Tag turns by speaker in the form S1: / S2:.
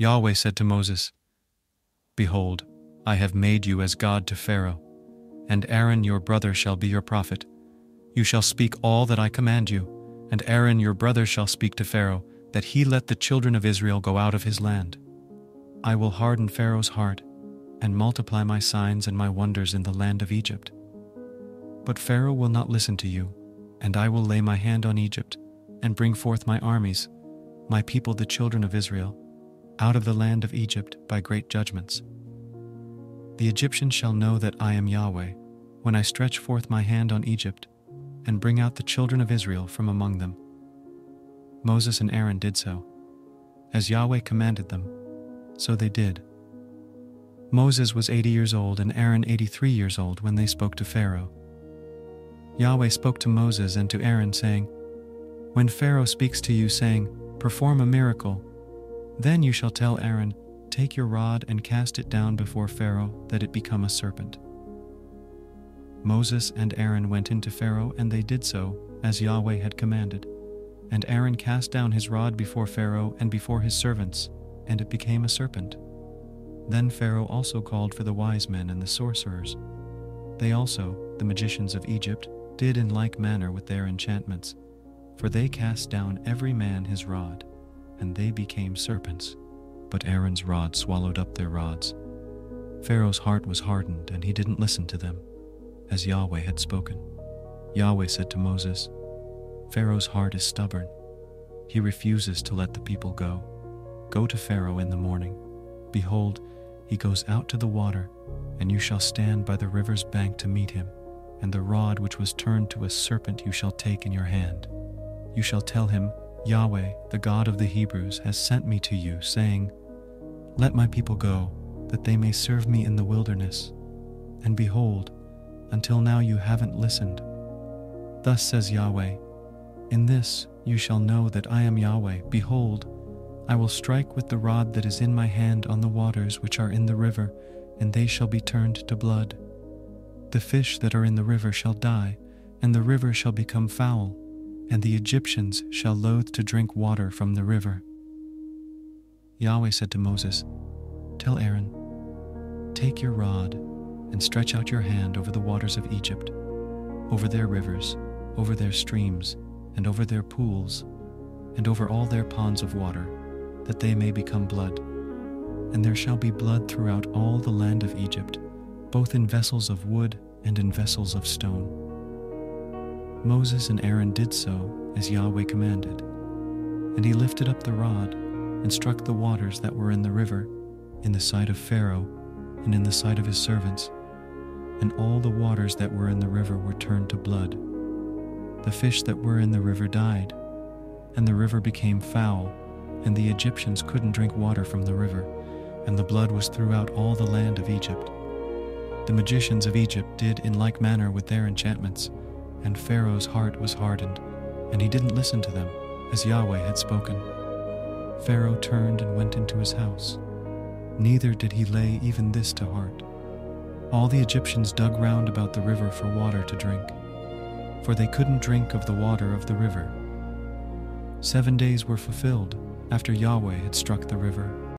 S1: Yahweh said to Moses, Behold, I have made you as God to Pharaoh, and Aaron your brother shall be your prophet. You shall speak all that I command you, and Aaron your brother shall speak to Pharaoh, that he let the children of Israel go out of his land. I will harden Pharaoh's heart, and multiply my signs and my wonders in the land of Egypt. But Pharaoh will not listen to you, and I will lay my hand on Egypt, and bring forth my armies, my people the children of Israel, out of the land of Egypt by great judgments. The Egyptians shall know that I am Yahweh, when I stretch forth my hand on Egypt, and bring out the children of Israel from among them. Moses and Aaron did so. As Yahweh commanded them, so they did. Moses was 80 years old and Aaron 83 years old when they spoke to Pharaoh. Yahweh spoke to Moses and to Aaron, saying, When Pharaoh speaks to you, saying, Perform a miracle, then you shall tell Aaron, Take your rod and cast it down before Pharaoh, that it become a serpent. Moses and Aaron went into Pharaoh, and they did so, as Yahweh had commanded. And Aaron cast down his rod before Pharaoh and before his servants, and it became a serpent. Then Pharaoh also called for the wise men and the sorcerers. They also, the magicians of Egypt, did in like manner with their enchantments, for they cast down every man his rod, and they became serpents. But Aaron's rod swallowed up their rods. Pharaoh's heart was hardened, and he didn't listen to them, as Yahweh had spoken. Yahweh said to Moses, Pharaoh's heart is stubborn. He refuses to let the people go. Go to Pharaoh in the morning. Behold, he goes out to the water, and you shall stand by the river's bank to meet him, and the rod which was turned to a serpent you shall take in your hand. You shall tell him, Yahweh, the God of the Hebrews, has sent me to you, saying, Let my people go, that they may serve me in the wilderness. And behold, until now you haven't listened. Thus says Yahweh, In this you shall know that I am Yahweh. Behold, I will strike with the rod that is in my hand on the waters which are in the river, and they shall be turned to blood. The fish that are in the river shall die, and the river shall become foul, and the Egyptians shall loathe to drink water from the river. Yahweh said to Moses, Tell Aaron, Take your rod and stretch out your hand over the waters of Egypt, over their rivers, over their streams, and over their pools, and over all their ponds of water that they may become blood. And there shall be blood throughout all the land of Egypt, both in vessels of wood and in vessels of stone. Moses and Aaron did so as Yahweh commanded. And he lifted up the rod and struck the waters that were in the river, in the sight of Pharaoh and in the sight of his servants. And all the waters that were in the river were turned to blood. The fish that were in the river died, and the river became foul and the Egyptians couldn't drink water from the river, and the blood was throughout all the land of Egypt. The magicians of Egypt did in like manner with their enchantments, and Pharaoh's heart was hardened, and he didn't listen to them, as Yahweh had spoken. Pharaoh turned and went into his house. Neither did he lay even this to heart. All the Egyptians dug round about the river for water to drink, for they couldn't drink of the water of the river. Seven days were fulfilled after Yahweh had struck the river